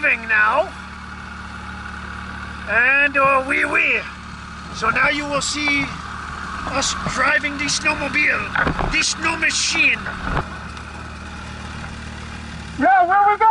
leaving now. And uh, we we. So now you will see us driving the snowmobile, the snow machine. Yeah, where we going?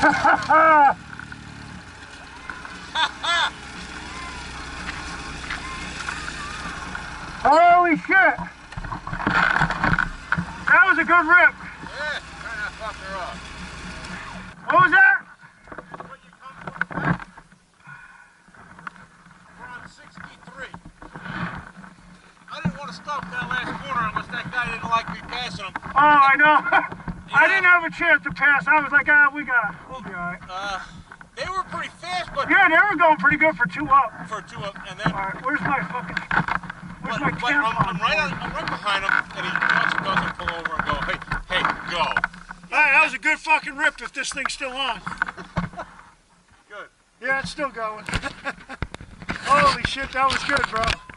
Holy shit! That was a good rip. Yeah, turn that fucker off. What was that? When you come from back, we're on 63. I didn't want to stop that last corner unless that guy didn't like me passing him. Oh, I know. I didn't have a chance to pass. I was like, ah, we got, we'll be all right. Uh, they were pretty fast, but Yeah, they were going pretty good for two up. for two up, and then All right, where's my fucking, where's but, my but I'm. I'm right on, I'm right behind him, and he wants to doesn't pull over and go, hey, hey, go. All right, that was a good fucking rip if this thing's still on. Good. Yeah, it's still going. Holy shit, that was good, bro.